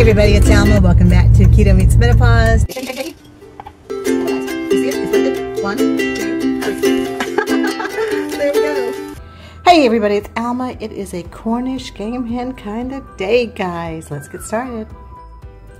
Hey everybody, it's Alma. Welcome back to Keto Meets Menopause. One, two, three. there we go. Hey everybody, it's Alma. It is a Cornish game hen kind of day, guys. Let's get started.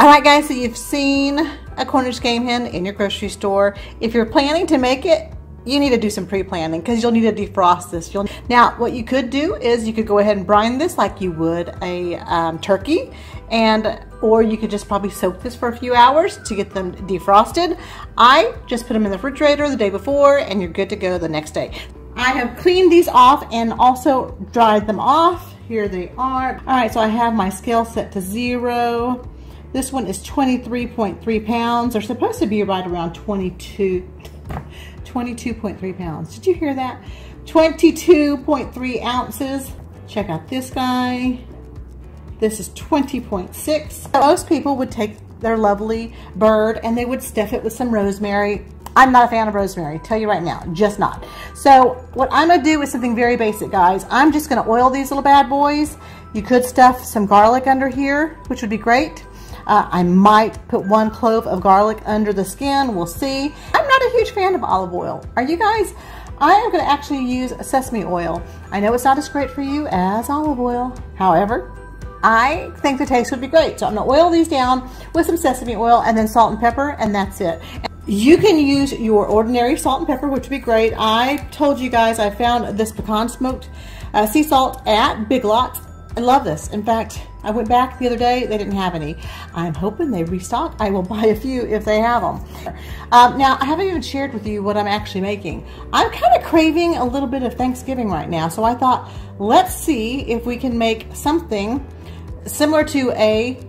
All right, guys, so you've seen a Cornish game hen in your grocery store. If you're planning to make it, you need to do some pre-planning because you'll need to defrost this. You'll Now, what you could do is you could go ahead and brine this like you would a um, turkey and or you could just probably soak this for a few hours to get them defrosted. I just put them in the refrigerator the day before and you're good to go the next day. I have cleaned these off and also dried them off. Here they are. All right, so I have my scale set to zero. This one is 23.3 pounds. They're supposed to be right around 22. 22.3 pounds. Did you hear that? 22.3 ounces. Check out this guy. This is 20.6. Most people would take their lovely bird and they would stuff it with some rosemary. I'm not a fan of rosemary, tell you right now, just not. So what I'm gonna do is something very basic, guys. I'm just gonna oil these little bad boys. You could stuff some garlic under here, which would be great. Uh, I might put one clove of garlic under the skin. We'll see. I'm not a huge fan of olive oil. Are you guys? I am going to actually use sesame oil. I know it's not as great for you as olive oil. However, I think the taste would be great. So I'm going to oil these down with some sesame oil and then salt and pepper, and that's it. You can use your ordinary salt and pepper, which would be great. I told you guys I found this pecan smoked uh, sea salt at Big Lots. I love this. In fact, I went back the other day, they didn't have any. I'm hoping they restock. I will buy a few if they have them. Um, now, I haven't even shared with you what I'm actually making. I'm kind of craving a little bit of Thanksgiving right now, so I thought, let's see if we can make something similar to a,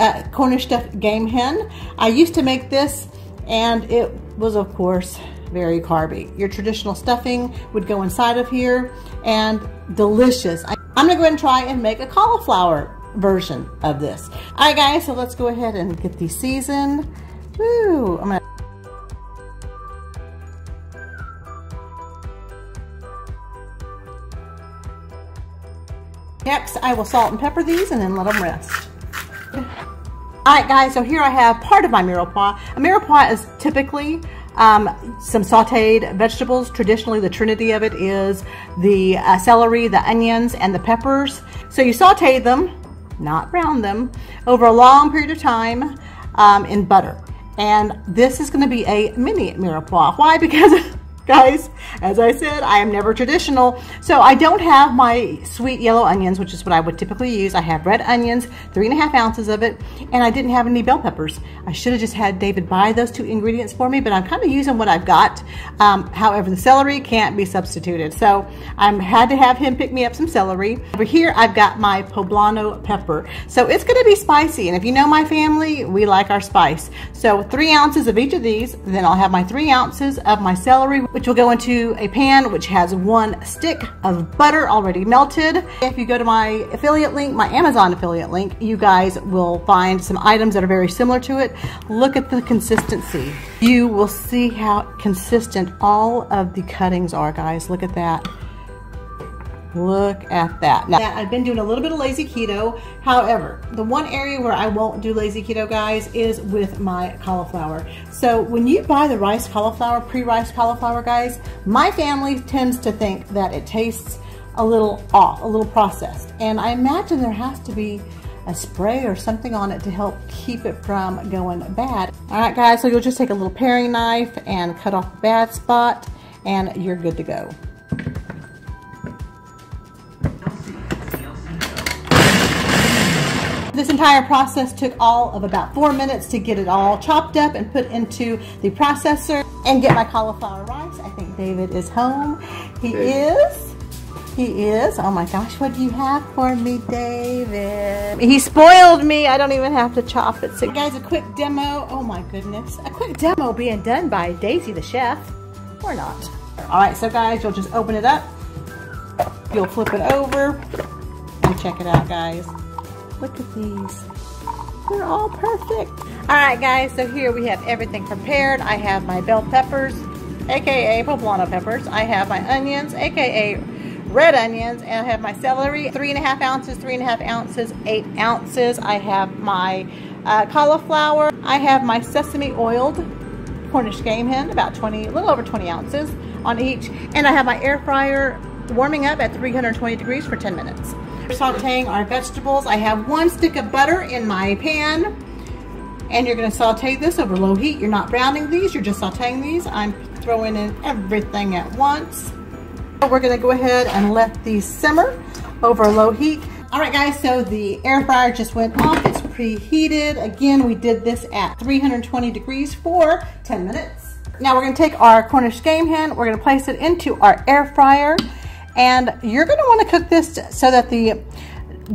a Cornish stuffed game hen. I used to make this, and it was, of course, very carby. Your traditional stuffing would go inside of here, and delicious. I I'm gonna go ahead and try and make a cauliflower version of this. All right, guys, so let's go ahead and get these seasoned. Woo, I'm gonna Next, I will salt and pepper these and then let them rest. All right, guys, so here I have part of my mirepoix. A mirepoix is typically um, some sauteed vegetables. Traditionally, the trinity of it is the uh, celery, the onions, and the peppers. So you saute them, not brown them, over a long period of time um, in butter. And this is going to be a mini mirepoix. Why? Because Guys, as I said, I am never traditional. So I don't have my sweet yellow onions, which is what I would typically use. I have red onions, three and a half ounces of it, and I didn't have any bell peppers. I should have just had David buy those two ingredients for me, but I'm kind of using what I've got. Um, however, the celery can't be substituted. So I had to have him pick me up some celery. Over here, I've got my poblano pepper. So it's gonna be spicy, and if you know my family, we like our spice. So three ounces of each of these, then I'll have my three ounces of my celery, which will go into a pan which has one stick of butter already melted. If you go to my affiliate link, my Amazon affiliate link, you guys will find some items that are very similar to it. Look at the consistency. You will see how consistent all of the cuttings are, guys. Look at that. Look at that. Now, I've been doing a little bit of lazy keto. However, the one area where I won't do lazy keto, guys, is with my cauliflower. So when you buy the rice cauliflower, pre-rice cauliflower, guys, my family tends to think that it tastes a little off, a little processed. And I imagine there has to be a spray or something on it to help keep it from going bad. All right, guys, so you'll just take a little paring knife and cut off the bad spot and you're good to go. Entire process took all of about four minutes to get it all chopped up and put into the processor and get my cauliflower rice. I think David is home. He is. He is. Oh my gosh, what do you have for me, David? He spoiled me. I don't even have to chop it. So guys, a quick demo. Oh my goodness. A quick demo being done by Daisy the chef. Or not. All right, so guys, you'll just open it up. You'll flip it over and check it out, guys. Look at these. They're all perfect. All right, guys, so here we have everything prepared. I have my bell peppers, aka poblano peppers. I have my onions, aka red onions, and I have my celery, three and a half ounces, three and a half ounces, eight ounces. I have my uh, cauliflower. I have my sesame oiled Cornish game hen, about 20, a little over 20 ounces on each. And I have my air fryer warming up at 320 degrees for 10 minutes. Sauteing our vegetables. I have one stick of butter in my pan. And you're gonna saute this over low heat. You're not browning these, you're just sauteing these. I'm throwing in everything at once. We're gonna go ahead and let these simmer over low heat. All right guys, so the air fryer just went off. It's preheated. Again, we did this at 320 degrees for 10 minutes. Now we're gonna take our Cornish game hen, we're gonna place it into our air fryer, and you're gonna wanna cook this so that the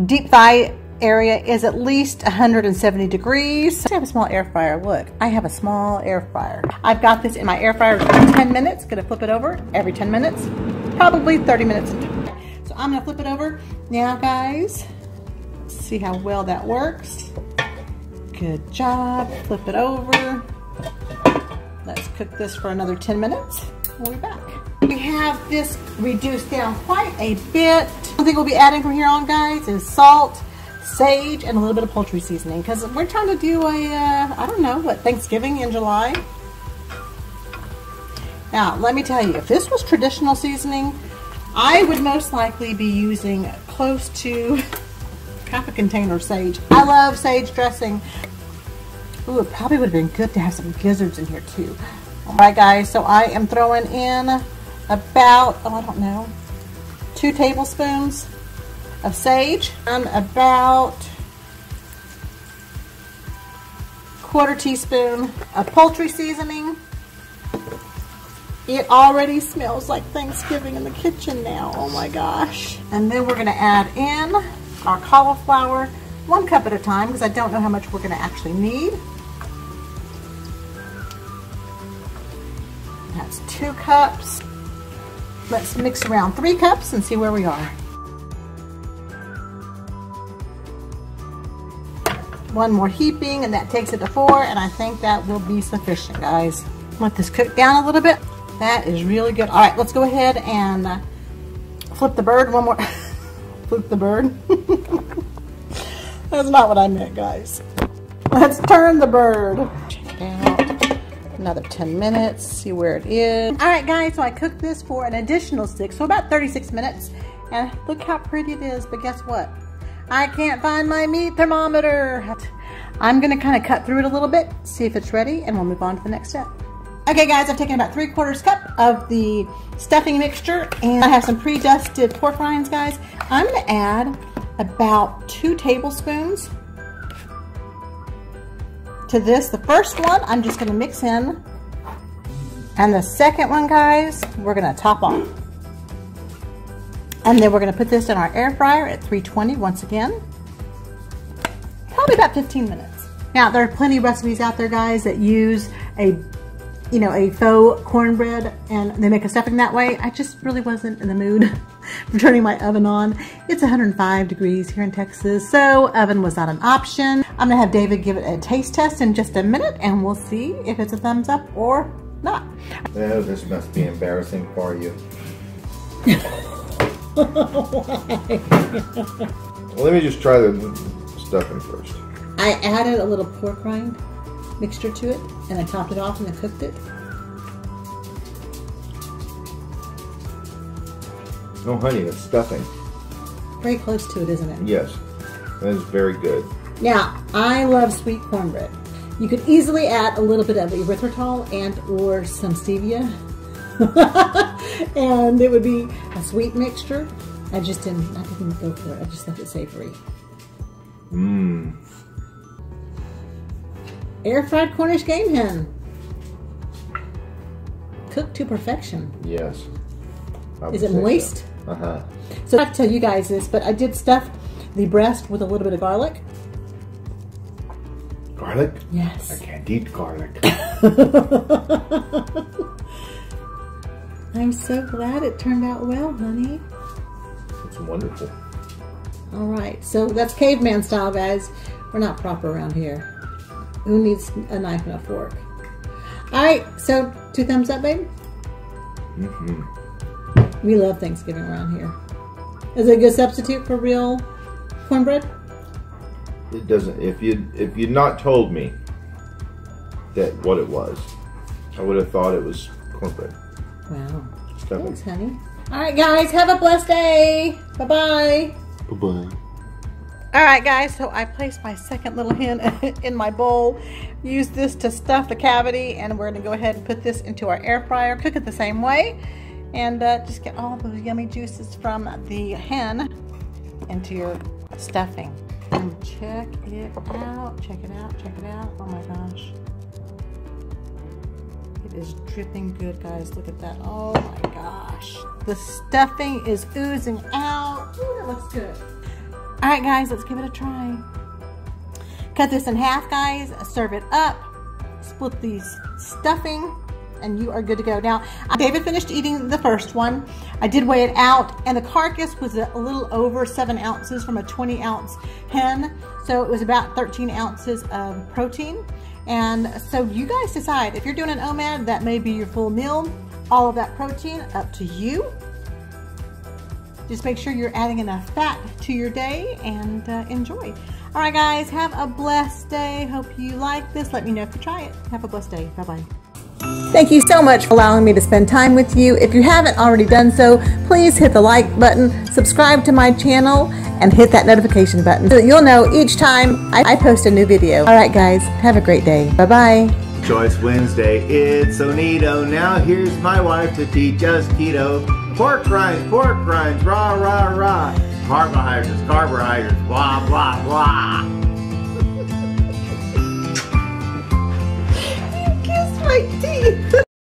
deep thigh area is at least 170 degrees. I have a small air fryer. Look, I have a small air fryer. I've got this in my air fryer for 10 minutes. Gonna flip it over every 10 minutes, probably 30 minutes. So I'm gonna flip it over now, guys. See how well that works. Good job. Flip it over. Let's cook this for another 10 minutes. We'll be back. Have this reduced down quite a bit. One thing we'll be adding from here on, guys, is salt sage, and a little bit of poultry seasoning because we're trying to do a uh, I don't know, what, Thanksgiving in July. Now, let me tell you, if this was traditional seasoning, I would most likely be using close to half a container of sage. I love sage dressing. Ooh, it probably would have been good to have some gizzards in here too. All right, guys, so I am throwing in about, oh, I don't know, two tablespoons of sage and about quarter teaspoon of poultry seasoning. It already smells like Thanksgiving in the kitchen now. Oh my gosh. And then we're gonna add in our cauliflower, one cup at a time because I don't know how much we're gonna actually need. That's two cups. Let's mix around three cups and see where we are. one more heaping and that takes it to four and I think that will be sufficient guys. Let this cook down a little bit. That is really good. All right, let's go ahead and uh, flip the bird one more. flip the bird. That's not what I meant guys. Let's turn the bird. Another 10 minutes, see where it is. All right guys, so I cooked this for an additional six, so about 36 minutes. And look how pretty it is, but guess what? I can't find my meat thermometer. I'm gonna kind of cut through it a little bit, see if it's ready, and we'll move on to the next step. Okay guys, I've taken about three quarters cup of the stuffing mixture and I have some pre-dusted pork rinds, guys. I'm gonna add about two tablespoons to this. The first one, I'm just gonna mix in. And the second one, guys, we're gonna top off. And then we're gonna put this in our air fryer at 320 once again. Probably about 15 minutes. Now, there are plenty of recipes out there, guys, that use a you know, a faux cornbread and they make a stuffing that way. I just really wasn't in the mood for turning my oven on. It's 105 degrees here in Texas, so oven was not an option. I'm gonna have David give it a taste test in just a minute and we'll see if it's a thumbs up or not. Oh, this must be embarrassing for you. well, let me just try the stuffing first. I added a little pork rind mixture to it and I topped it off and I cooked it. Oh, honey, that's stuffing. Very close to it, isn't it? Yes, that is very good. Now, I love sweet cornbread. You could easily add a little bit of erythritol and or some stevia and it would be a sweet mixture. I just didn't, I didn't go for it. I just left it savory. Mmm. Air fried Cornish game hen. Cooked to perfection. Yes. Is it moist? So. Uh-huh. So I have to tell you guys this, but I did stuff the breast with a little bit of garlic. Garlic? Yes. I can't eat garlic. I'm so glad it turned out well, honey. It's wonderful. All right, so that's caveman style, guys. We're not proper around here. Who needs a knife and a fork? All right, so two thumbs up, babe? Mm-hmm. We love Thanksgiving around here. Is it a good substitute for real cornbread? It doesn't. If you if you'd not told me that what it was, I would have thought it was cornbread. Wow. Stuffing. Thanks, honey. All right, guys, have a blessed day. Bye bye. Bye bye. All right, guys, so I placed my second little hen in my bowl. Use this to stuff the cavity, and we're gonna go ahead and put this into our air fryer, cook it the same way, and uh, just get all those yummy juices from the hen into your stuffing. And check it out, check it out, check it out. Oh my gosh. It is dripping good, guys. Look at that. Oh my gosh. The stuffing is oozing out. Ooh, that looks good. All right, guys, let's give it a try. Cut this in half, guys. Serve it up. Split the stuffing, and you are good to go. Now, David finished eating the first one. I did weigh it out, and the carcass was a little over seven ounces from a 20 ounce hen. So it was about 13 ounces of protein. And so you guys decide if you're doing an OMAD, that may be your full meal. All of that protein, up to you. Just make sure you're adding enough fat to your day and uh, enjoy. All right, guys, have a blessed day. Hope you like this. Let me know if you try it. Have a blessed day. Bye bye. Thank you so much for allowing me to spend time with you. If you haven't already done so, please hit the like button, subscribe to my channel, and hit that notification button so that you'll know each time I post a new video. All right, guys, have a great day. Bye bye. Choice Wednesday, it's so neato. Now here's my wife to teach us keto. Pork rinds, pork rinds, rah, rah, rah. Carbohydrates, carbohydrates, blah, blah, blah. My teeth.